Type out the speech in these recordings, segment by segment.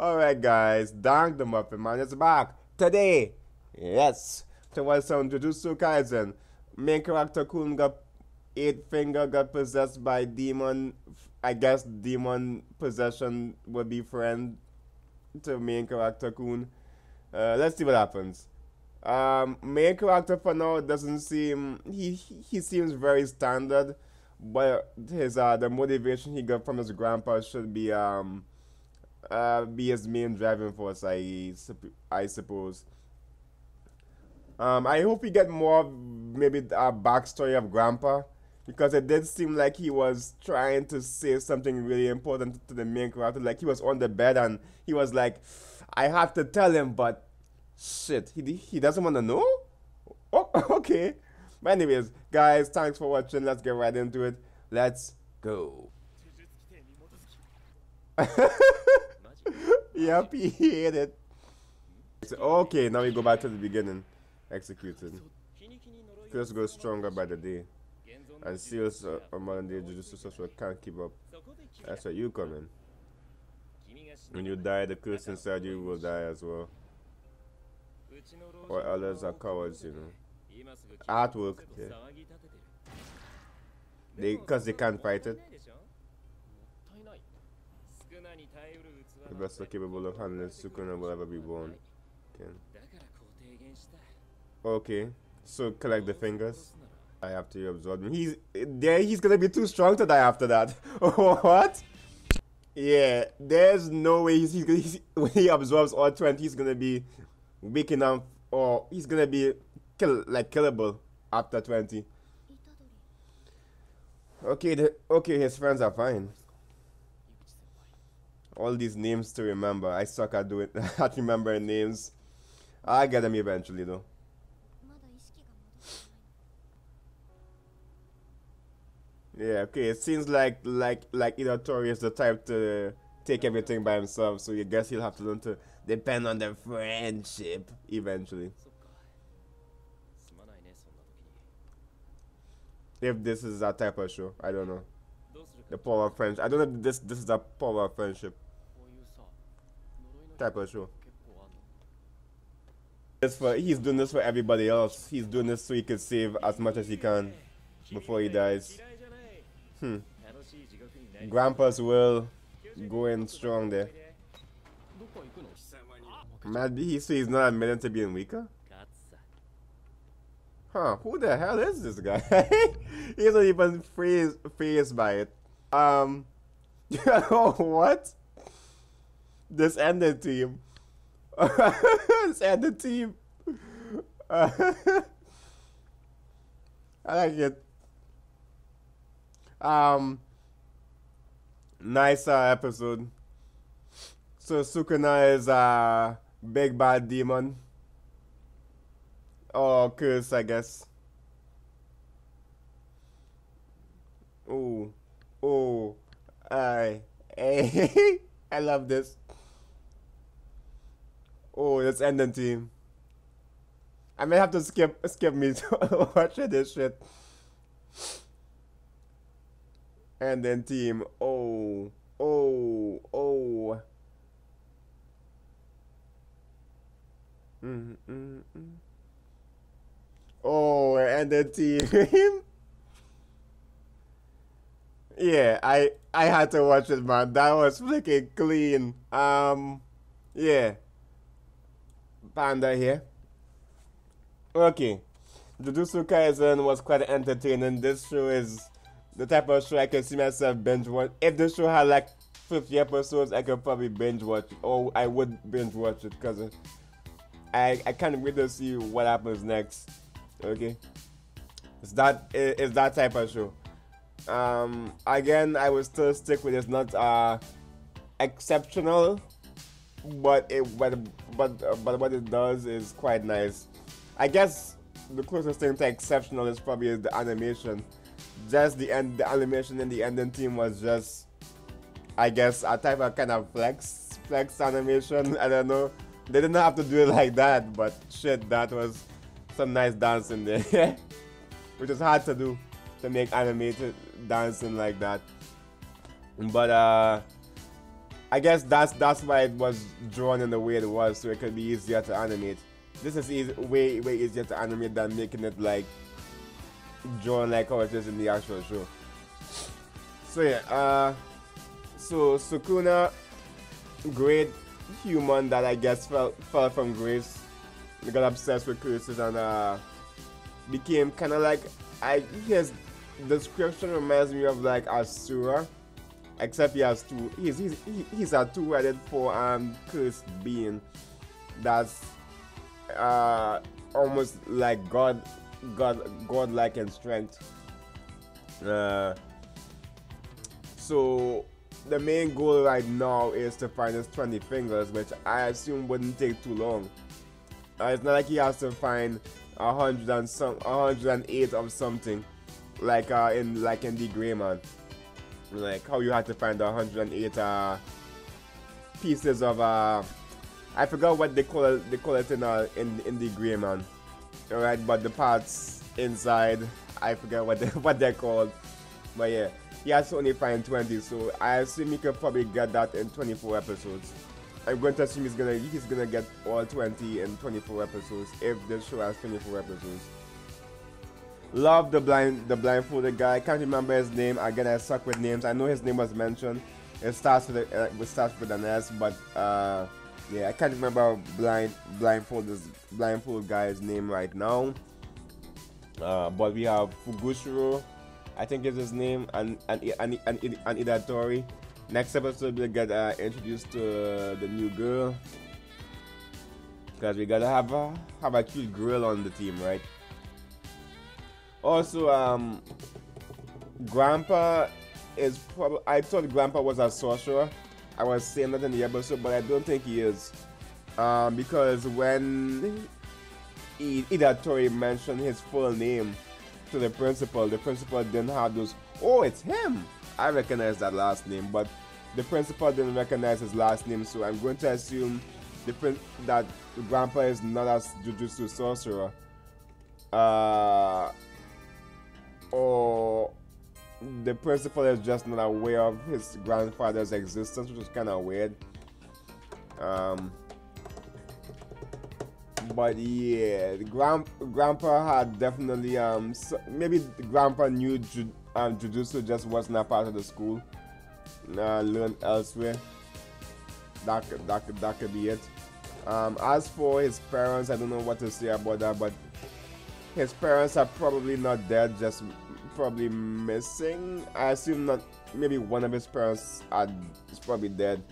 Alright guys, Dank the Muffin Man is back today. Yes, to watch some Jujutsu Kaisen. Main character Kun got eight finger got possessed by demon. I guess demon possession would be friend to main character Kun. Uh, let's see what happens. Um, main character for now doesn't seem he he seems very standard, but his uh the motivation he got from his grandpa should be um uh be his main driving force. I I suppose. Um, I hope we get more maybe a backstory of grandpa because it did seem like he was trying to say something really important to the main character. Like he was on the bed and he was like, "I have to tell him, but." Shit, he he doesn't want to know? Oh, okay. But anyways, guys, thanks for watching. Let's get right into it. Let's go. yep, he hit it. Okay, now we go back to the beginning. Executed. First goes stronger by the day. And seals uh, on modern day Jujutsu Social can't keep up. That's where you come in. When you die, the curse inside you will die as well or others are cowards, you know. Artwork, yeah. They, cause they can't fight it. The best are capable of handling Sukuna will ever be born. Okay. okay, so collect the fingers. I have to absorb him. He's there. He's gonna be too strong to die after that. what? Yeah, there's no way he's, he's, when he absorbs all 20, he's gonna be weak enough or he's gonna be kill like killable after 20 okay the, okay his friends are fine all these names to remember I suck at doing at remembering names I'll get them eventually though yeah okay it seems like like like Itadori is the type to take everything by himself so I guess he'll have to learn to depend on the friendship eventually. If this is that type of show, I don't know. The power of friendship. I don't know if this this is the power of friendship type of show. This for he's doing this for everybody else. He's doing this so he can save as much as he can before he dies. Hmm. Grandpa's will going strong there. Mad he says he's not admitting to being weaker? Huh, who the hell is this guy? he's not even phased, phased by it. Um, oh, what? This ended team. this ended team. Uh, I like it. Um, nice uh, episode. So Sukuna is uh Big bad demon. Oh, curse, I guess. Oh, oh, I, I love this. Oh, let's end team. I may have to skip skip me to watch this shit. And then team. Oh, oh, oh. Mm, mm, mm. Oh, and the team. yeah, I I had to watch it, man. That was freaking clean. Um, yeah. Panda here. Okay. Jujutsu Kaisen was quite entertaining. This show is the type of show I can see myself binge watch. If the show had like 50 episodes, I could probably binge watch it. Or I would binge watch it because I, I can't wait to see what happens next. Okay, it's that it's that type of show. Um, again, I will still stick with it's not uh exceptional, but it but but uh, but what it does is quite nice. I guess the closest thing to exceptional is probably the animation. Just the end, the animation in the ending team was just, I guess, a type of kind of flex flex animation. I don't know they didn't have to do it like that, but shit, that was some nice dancing there. Which is hard to do, to make animated dancing like that. But uh I guess that's that's why it was drawn in the way it was, so it could be easier to animate. This is easy, way way easier to animate than making it like drawn like how it is in the actual show. So yeah, uh, so Sukuna, great human that I guess fell fell from grace. Got obsessed with curses and uh, became kind of like I his description reminds me of like Asura except he has two. He's he's he's a two-headed four armed cursed being that's uh almost like god god god-like in strength. Uh so the main goal right now is to find his 20 fingers which i assume wouldn't take too long. Uh, it's not like he has to find a hundred and some a hundred and eight of something like uh in like in D.Gray-man like how you had to find 108 uh, pieces of uh, I forgot what they call it. They call it in uh, in in D.Gray-man. All right, but the parts inside, I forget what they what they're called. But yeah, he has to only find 20, so I assume he could probably get that in 24 episodes. I'm going to assume he's gonna he's gonna get all 20 in 24 episodes if the show has 24 episodes. Love the blind the blindfolded guy. I can't remember his name. Again, I suck with names. I know his name was mentioned. It starts with a, uh, it starts with an S, but uh, yeah, I can't remember blind blindfolded blindfold guy's name right now. Uh, but we have Fugushiro, I think is his name, and and and, and, and Idatori. Next episode we'll get uh, introduced to the new girl because we gotta have a have a cute girl on the team, right? Also, um, Grandpa is probably. I thought Grandpa was a sorcerer. I was saying that in the episode, but I don't think he is. Um, because when Idatori mentioned his full name to the principal, the principal didn't have those. Oh, it's him! I recognize that last name, but the principal didn't recognize his last name, so I'm going to assume the prin- that Grandpa is not a Jujutsu sorcerer. Uh, or the principal is just not aware of his grandfather's existence, which is kind of weird. Um, but yeah, grand, grandpa had definitely um so maybe grandpa knew ju, um, jujutsu just wasn't a part of the school. Uh, learned elsewhere. That that that could be it. Um, as for his parents, I don't know what to say about that, but his parents are probably not dead, just probably missing. I assume not. Maybe one of his parents are, is probably dead.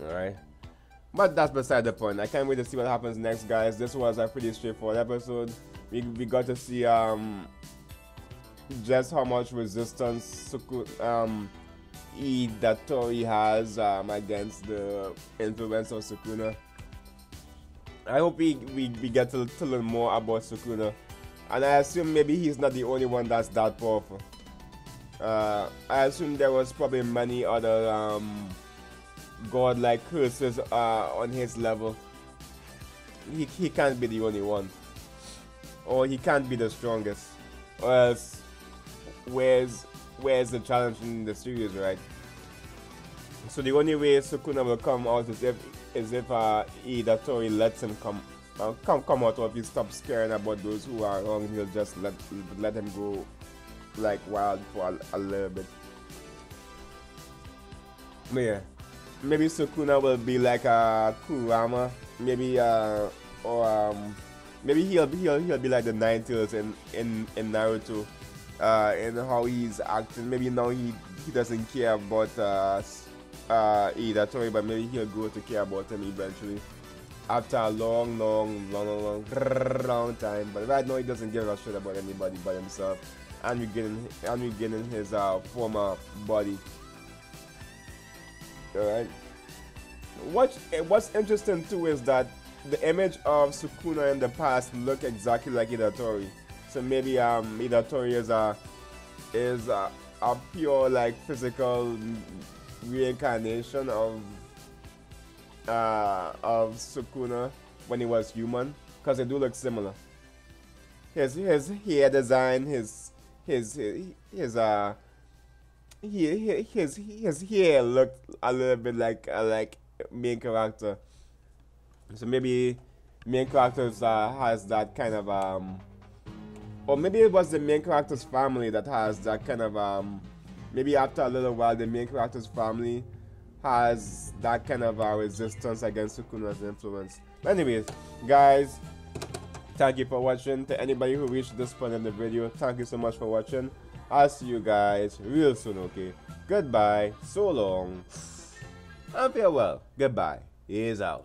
Alright. But that's beside the point. I can't wait to see what happens next, guys. This was a pretty straightforward episode. We, we got to see um just how much resistance um E that Tori has um, against the influence of Sukuna. I hope we, we, we get to, to learn more about Sukuna. And I assume maybe he's not the only one that's that powerful. Uh, I assume there was probably many other um, godlike curses uh, on his level. He, he can't be the only one. Or he can't be the strongest. Or else, where's, where's the challenge in the series, right? So the only way Sukuna will come out is if is if uh, Tori lets him come uh, come come out or if he stops caring about those who are wrong, he'll just let let him go like wild for a, a little bit. But yeah, maybe Sukuna will be like a Kurama, maybe uh or um maybe he'll be he'll, he'll be like the Nine Tails in in in Naruto, uh, in how he's acting. Maybe now he he doesn't care about uh uh, either Tori, but maybe he'll grow to care about him eventually. After a long, long, long, long, long, long time. But right now he doesn't give a shit about anybody but himself. And regaining, and regaining his uh, former body. Alright. What, what's interesting too is that the image of Sukuna in the past look exactly like Idatori. So maybe um, Idatori is a is a, a pure like physical reincarnation of uh, of Sukuna when he was human because they do look similar. His his hair design, his his his, his uh he, his his hair looked a little bit like uh, like main character. So maybe main characters uh, has that kind of um, or maybe it was the main character's family that has that kind of um, maybe after a little while the main character's family has that kind of uh, resistance against Sukuna's influence. But anyways, guys, thank you for watching. To anybody who reached this point in the video, thank you so much for watching. I'll see you guys real soon, okay? Goodbye, so long, and farewell. Goodbye. He's out.